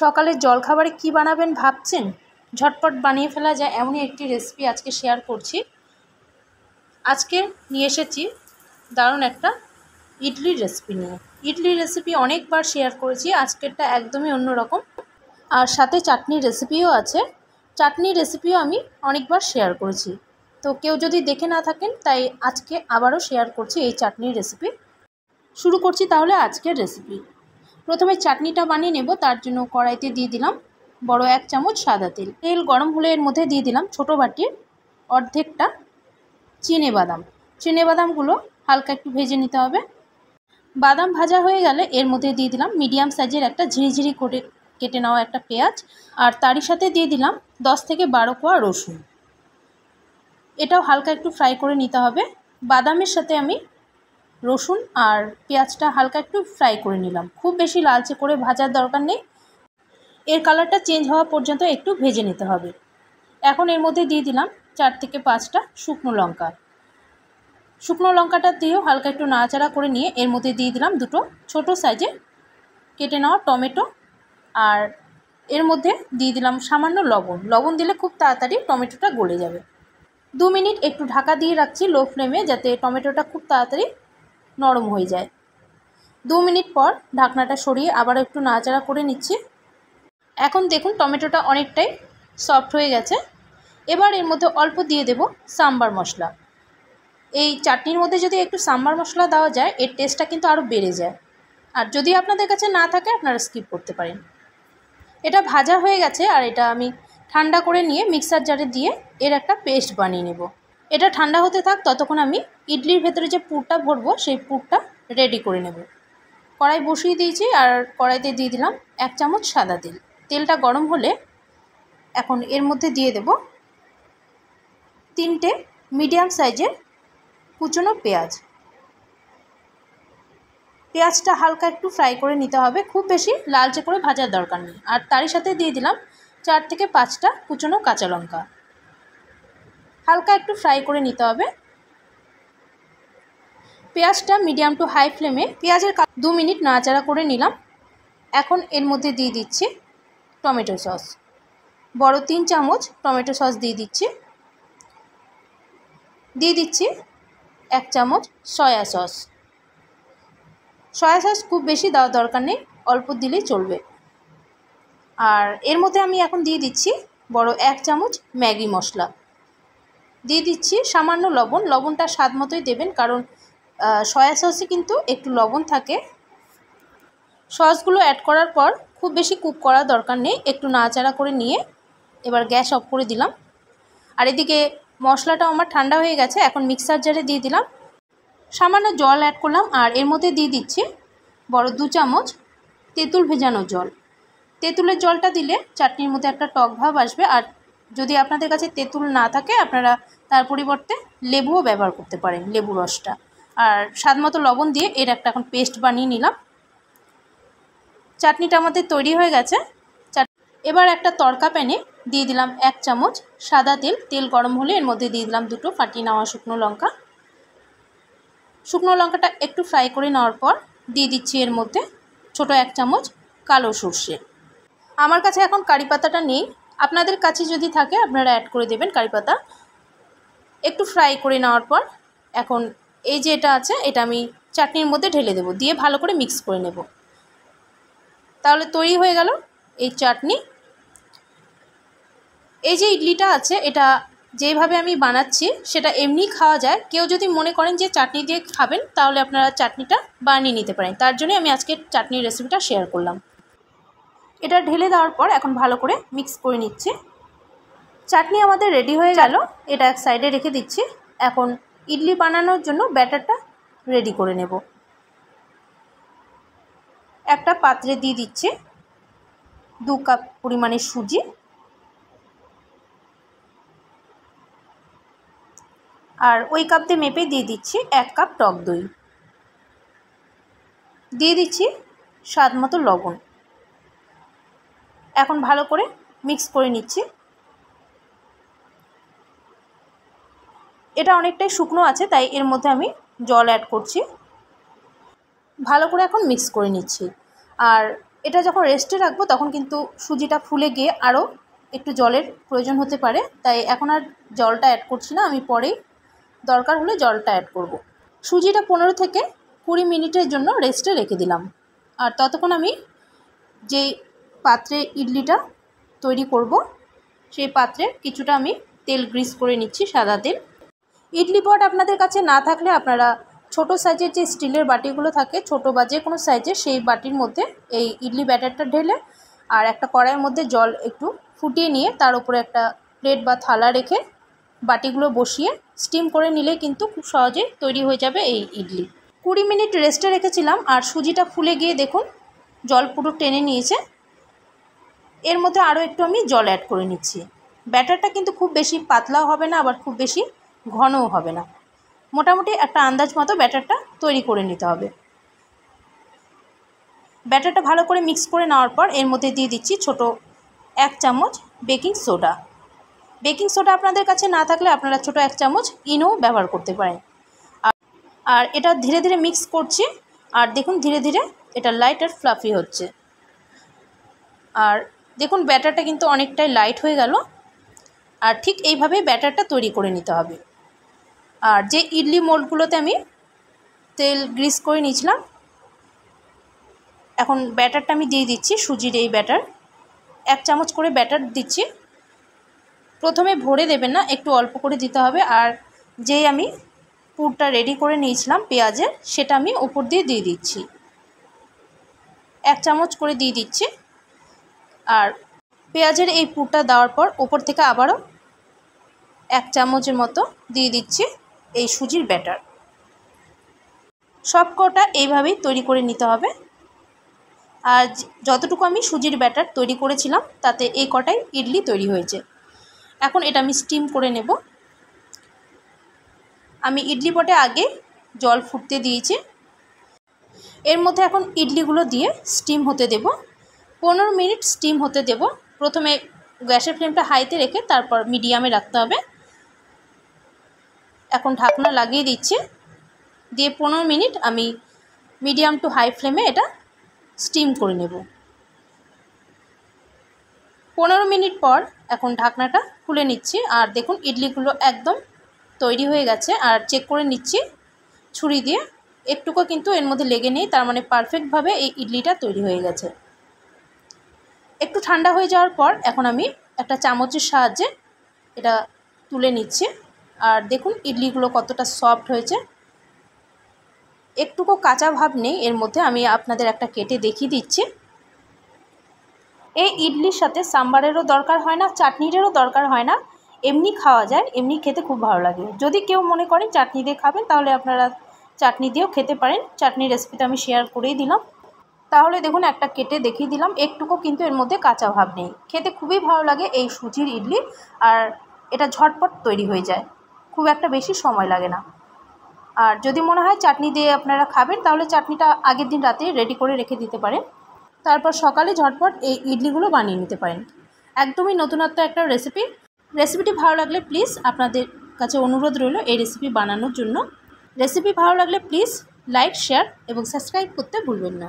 সকালের জলখাবারে কি বানাবেন ভাবছেন? ঝটপট বানিয়ে ফেলা যায় এমনই একটি রেসিপি আজকে শেয়ার করছি। আজকে নিয়ে এসেছি দারুণ একটা ইডলির রেসিপি নিয়ে। ইডলির রেসিপি অনেকবার শেয়ার করেছি, আজকেরটা একদমই অন্যরকম আর সাথে চাটনির রেসিপিও আছে। চাটনির রেসিপিও আমি অনেকবার শেয়ার করেছি। তো কেউ যদি দেখে না থাকেন, তাই আজকে আবারও শেয়ার করছি এই চাটনির রেসিপি শুরু করছি তাহলে আজকের রেসিপি প্রথমে চাটনিটা বানিয়ে নেব, তার জন্য কড়াইতে দিয়ে দিলাম বড় এক চামচ সাদা তেল। তেল গরম হলে এর মধ্যে দিয়ে দিলাম ছোটো বাটির অর্ধেকটা চিনে বাদাম। চিনে বাদামগুলো হালকা একটু ভেজে নিতে হবে। বাদাম ভাজা হয়ে গেলে এর মধ্যে দিয়ে দিলাম মিডিয়াম সাইজের একটা ঝিরিঝিরি করে কেটে নেওয়া একটা পেঁয়াজ, আর তারই সাথে দিয়ে দিলাম দশ থেকে বারো কোয়া রসুন। এটাও হালকা একটু ফ্রাই করে নিতে হবে। বাদামের সাথে আমি রসুন আর পেঁয়াজটা হালকা একটু ফ্রাই করে নিলাম। খুব বেশি লালচে করে ভাজার দরকার নেই। এর কালারটা চেঞ্জ হওয়া পর্যন্ত একটু ভেজে নিতে হবে। এখন এর মধ্যে দিয়ে দিলাম চার থেকে পাঁচটা শুকনো লঙ্কা। শুকনো লঙ্কাটা দিয়েও হালকা একটু নাড়াচাড়া করে নিয়ে এর মধ্যে দিয়ে দিলাম দুটো ছোট সাইজে কেটে নেওয়া টমেটো। আর এর মধ্যে দিয়ে দিলাম সামান্য লবণ। লবণ দিলে খুব তাড়াতাড়ি টমেটোটা গলে যাবে। দু মিনিট একটু ঢাকা দিয়ে রাখছি লো ফ্লেমে যাতে টমেটোটা খুব তাড়াতাড়ি নরম হয়ে যায়। দু মিনিট পর ঢাকনাটা সরিয়ে আবার একটু নাড়াচাড়া করে নিচ্ছি। এখন দেখুন টমেটোটা অনেকটাই সফট হয়ে গেছে। এবার এর মধ্যে অল্প দিয়ে দেব সাম্বার মশলা। এই চাটনির মধ্যে যদি একটু সাম্বার মশলা দেওয়া যায়, এর টেস্টটা কিন্তু আরও বেড়ে যায়। আর যদি আপনাদের কাছে না থাকে, আপনারা স্কিপ করতে পারেন। এটা ভাজা হয়ে গেছে আর এটা আমি ঠান্ডা করে নিয়ে মিক্সার জারে দিয়ে এর একটা পেস্ট বানিয়ে নেব। এটা ঠান্ডা হতে থাক, ততক্ষণ আমি ইডলির ভেতরে যে পুরটা ভরবো, সেই পুরটা রেডি করে নেব। কড়াই বসিয়ে দিয়েছি আর কড়াইতে দিয়ে দিলাম এক চামচ সাদা তেল। তেলটা গরম হলে এখন এর মধ্যে দিয়ে দেব তিনটে মিডিয়াম সাইজের কুচনো পেঁয়াজ। পেঁয়াজটা হালকা একটু ফ্রাই করে নিতে হবে, খুব বেশি লালচে করে ভাজার দরকার নেই। আর তারই সাথে দিয়ে দিলাম চার থেকে পাঁচটা কুচনো কাঁচা লঙ্কা। হালকা একটু ফ্রাই করে নিতে হবে। পেঁয়াজটা মিডিয়াম টু হাই ফ্লেমে পেঁয়াজের দু মিনিট নাড়াচাড়া করে নিলাম। এখন এর মধ্যে দিয়ে দিচ্ছি টমেটো সস। বড় তিন চামচ টমেটো সস দিয়ে দিচ্ছি। দিয়ে দিচ্ছি এক চামচ সয়া সস। সয়া সস খুব বেশি দেওয়ার দরকার নেই, অল্প দিলেই চলবে। আর এর মধ্যে আমি এখন দিয়ে দিচ্ছি বড় এক চামচ ম্যাগি মশলা। দিয়ে দিচ্ছি সামান্য লবণ। লবণটা স্বাদ মতোই দেবেন, কারণ সয়া সসে কিন্তু একটু লবণ থাকে। সসগুলো অ্যাড করার পর খুব বেশি কুক করার দরকার নেই, একটু নাড়াচাড়া করে নিয়ে এবার গ্যাস অফ করে দিলাম। আর এদিকে মশলাটা আমার ঠান্ডা হয়ে গেছে, এখন মিক্সার জারে দিয়ে দিলাম। সামান্য জল অ্যাড করলাম, আর এর মধ্যে দিয়ে দিচ্ছি বড় দু চামচ তেঁতুল ভেজানো জল। তেঁতুলের জলটা দিলে চাটনির মধ্যে একটা টক ভাব আসবে, আর যদি আপনাদের কাছে তেঁতুল না থাকে, আপনারা তার পরিবর্তে লেবুও ব্যবহার করতে পারেন, লেবু রসটা। আর স্বাদ মতো লবণ দিয়ে এর একটা এখন পেস্ট বানিয়ে নিলাম। চাটনিটা আমাদের তৈরি হয়ে গেছে। এবার একটা তড়কা প্যানে দিয়ে দিলাম এক চামচ সাদা তেল। তেল গরম হলে এর মধ্যে দিয়ে দিলাম দুটো ফাটিয়ে নেওয়া শুকনো লঙ্কা। শুকনো লঙ্কাটা একটু ফ্রাই করে নেওয়ার পর দিয়ে দিচ্ছি এর মধ্যে ছোট এক চামচ কালো সর্ষে। আমার কাছে এখন কারি পাতাটা নেই। আপনাদের কাছে যদি থাকে আপনারা অ্যাড করে দেবেন কারি পাতা। একটু ফ্রাই করে নেওয়ার পর এখন এই যে এটা আছে, এটা আমি চাটনির মধ্যে ঢেলে দেবো, দিয়ে ভালো করে মিক্স করে নেব। তাহলে তৈরি হয়ে গেল এই চাটনি। এই যে ইডলিটা আছে, এটা যেভাবে আমি বানাচ্ছি, সেটা এমনি খাওয়া যায়। কেউ যদি মনে করেন যে চাটনি দিয়ে খাবেন, তাহলে আপনারা চাটনিটা বানিয়ে নিতে পারেন। তার জন্য আমি আজকে চাটনির রেসিপিটা শেয়ার করলাম। এটা ঢেলে দেওয়ার পর এখন ভালো করে মিক্স করে নিচ্ছি। চাটনি আমাদের রেডি হয়ে গেল। এটা এক সাইডে রেখে দিচ্ছি। এখন ইডলি বানানোর জন্য ব্যাটারটা রেডি করে নেব। একটা পাত্রে দিয়ে দিচ্ছি দু কাপ পরিমাণে সুজি। আর ওই কাপ দিয়ে মেপে দিয়ে দিচ্ছি এক কাপ টক দই। দিয়ে দিচ্ছি স্বাদ মতো লবণ। এখন ভালো করে মিক্স করে নিচ্ছি। এটা অনেকটাই শুকনো আছে, তাই এর মধ্যে আমি জল অ্যাড করছি। ভালো করে এখন মিক্স করে নিচ্ছি। আর এটা যখন রেস্টে রাখব, তখন কিন্তু সুজিটা ফুলে গিয়ে আরও একটু জলের প্রয়োজন হতে পারে। তাই এখন আর জলটা অ্যাড করছি না, আমি পরেই দরকার হলে জলটা অ্যাড করব। সুজিটা পনেরো থেকে কুড়ি মিনিটের জন্য রেস্টে রেখে দিলাম। আর ততক্ষণ আমি যেই পাত্রে ইডলিটা তৈরি করব, সেই পাত্রে কিছুটা আমি তেল গ্রিস করে নিচ্ছি সাদা তেল। ইডলি পট আপনাদের কাছে না থাকলে আপনারা ছোট সাইজের যে স্টিলের বাটিগুলো থাকে, ছোট বা যে কোনো সাইজের সেই বাটির মধ্যে এই ইডলি ব্যাটারটা ঢেলে আর একটা কড়াইয়ের মধ্যে জল একটু ফুটিয়ে নিয়ে তার উপরে একটা প্লেট বা থালা রেখে বাটিগুলো বসিয়ে স্টিম করে নিলে কিন্তু খুব সহজে তৈরি হয়ে যাবে এই ইডলি। কুড়ি মিনিট রেস্টে রেখেছিলাম আর সুজিটা ফুলে গিয়ে দেখুন, জল পুরো টেনে নিয়েছে। এর মধ্যে আরও একটু আমি জল অ্যাড করে নিচ্ছি। ব্যাটারটা কিন্তু খুব বেশি পাতলাও হবে না, আবার খুব বেশি ঘনও হবে না। মোটামুটি একটা আন্দাজ মতো ব্যাটারটা তৈরি করে নিতে হবে। ব্যাটারটা ভালো করে মিক্স করে নেওয়ার পর এর মধ্যে দিয়ে দিচ্ছি ছোট এক চামচ বেকিং সোডা। বেকিং সোডা আপনাদের কাছে না থাকলে আপনারা ছোট এক চামচ ইনো ব্যবহার করতে পারেন। আর এটা ধীরে ধীরে মিক্স করছি আর দেখুন ধীরে ধীরে এটা লাইট আর ফ্লাফি হচ্ছে। আর দেখুন ব্যাটারটা কিন্তু অনেকটাই লাইট হয়ে গেল। আর ঠিক এইভাবে ব্যাটারটা তৈরি করে নিতে হবে। আর যে ইডলি মোল্ডগুলোতে আমি তেল গ্রিস করে নিয়েছিলাম, এখন ব্যাটারটা আমি দিয়ে দিচ্ছি, সুজির এই ব্যাটার। এক চামচ করে ব্যাটার দিচ্ছি। প্রথমে ভরে দেবেন না, একটু অল্প করে দিতে হবে। আর যেই আমি পুরটা রেডি করে নিয়েছিলাম পেঁয়াজের সেটা আমি উপর দিয়ে দিয়ে দিচ্ছি। এক চামচ করে দিয়ে দিচ্ছি। আর পেঁয়াজের এই পুরটা দেওয়ার পর ওপর থেকে আবারও এক চামচের মতো দিয়ে দিচ্ছি। এই সুজির ব্যাটার। সব কটা এইভাবেই তৈরি করে নিতে হবে। আর যতটুকু আমি সুজির ব্যাটার তৈরি করেছিলাম, তাতে এই কটাই ইডলি তৈরি হয়েছে। এখন এটা আমি স্টিম করে নেব। আমি ইডলি পটে আগে জল ফুটতে দিয়েছি। এর মধ্যে এখন ইডলিগুলো দিয়ে স্টিম হতে দেব। পনেরো মিনিট স্টিম হতে দেব। প্রথমে গ্যাসের ফ্লেমটা হাইতে রেখে তারপর মিডিয়ামে রাখতে হবে। এখন ঢাকনা লাগিয়ে দিচ্ছি। দিয়ে পনেরো মিনিট আমি মিডিয়াম টু হাই ফ্লেমে এটা স্টিম করে নেব। পনেরো মিনিট পর এখন ঢাকনাটা খুলে নিচ্ছি। আর দেখুন, ইডলিগুলো একদম তৈরি হয়ে গেছে। আর চেক করে নিচ্ছি ছুরি দিয়ে। একটুকু কিন্তু এর মধ্যে লেগে নেই, তার মানে পারফেক্টভাবে এই ইডলিটা তৈরি হয়ে গেছে। একটু ঠান্ডা হয়ে যাওয়ার পর এখন আমি একটা চামচের সাহায্যে এটা তুলে নিচ্ছি। আর দেখুন, ইডলিগুলো কতটা সফট হয়েছে। একটুকু কাঁচা ভাব নেই, এর মধ্যে আমি আপনাদের একটা কেটে দেখিয়ে দিচ্ছি। এই ইডলির সাথে সাম্বারেরও দরকার হয় না চাটনিরও দরকার হয় না। এমনি খাওয়া যায়, এমনি খেতে খুব ভালো লাগে। যদি কেউ মনে করেন চাটনি দিয়ে খাবেন, তাহলে আপনারা চাটনি দিয়েও খেতে পারেন। চাটনির রেসিপিটা আমি শেয়ার করেই দিলাম। তাহলে দেখুন, একটা কেটে দেখিয়ে দিলাম। একটুকু কিন্তু এর মধ্যে কাঁচা ভাব নেই। খেতে খুবই ভালো লাগে এই সুজির ইডলি, আর এটা ঝটপট তৈরি হয়ে যায়। খুব একটা বেশি সময় লাগে না। আর যদি মনে হয় চাটনি দিয়ে আপনারা খাবেন, তাহলে চাটনিটা আগের দিন রাতে রেডি করে রেখে দিতে পারেন। তারপর সকালে ঝটপট এই ইডলিগুলো বানিয়ে নিতে পারেন। একদমই নতুনত্ব একটা রেসিপি রেসিপিটি ভালো লাগলে প্লিজ আপনাদের কাছে অনুরোধ রইল এই রেসিপি বানানোর জন্য। রেসিপি ভালো লাগলে প্লিজ লাইক শেয়ার এবং সাবস্ক্রাইব করতে ভুলবেন না।